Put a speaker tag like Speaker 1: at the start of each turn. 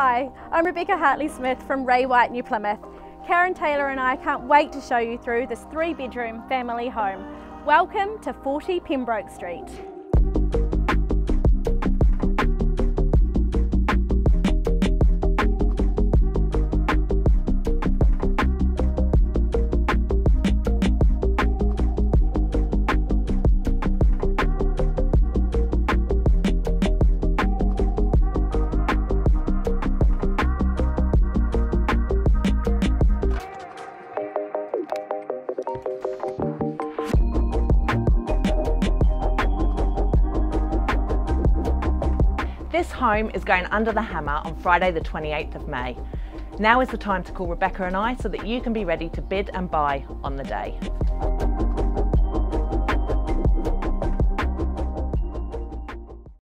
Speaker 1: Hi, I'm Rebecca Hartley Smith from Ray White New Plymouth. Karen Taylor and I can't wait to show you through this three bedroom family home. Welcome to 40 Pembroke Street.
Speaker 2: This home is going under the hammer on Friday the 28th of May. Now is the time to call Rebecca and I so that you can be ready to bid and buy on the day.